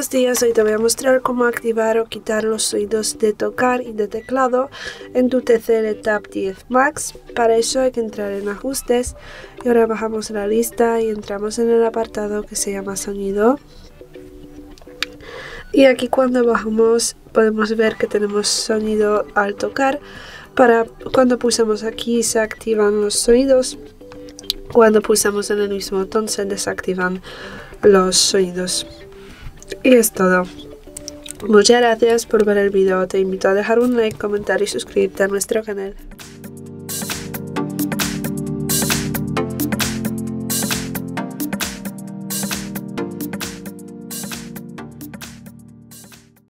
Buenos días, hoy te voy a mostrar cómo activar o quitar los sonidos de tocar y de teclado en tu TCL Tab 10 Max. Para eso hay que entrar en ajustes y ahora bajamos la lista y entramos en el apartado que se llama sonido. Y aquí cuando bajamos podemos ver que tenemos sonido al tocar. Para cuando pulsamos aquí se activan los sonidos. Cuando pulsamos en el mismo botón se desactivan los sonidos. Y es todo. Muchas gracias por ver el video, te invito a dejar un like, comentar y suscribirte a nuestro canal.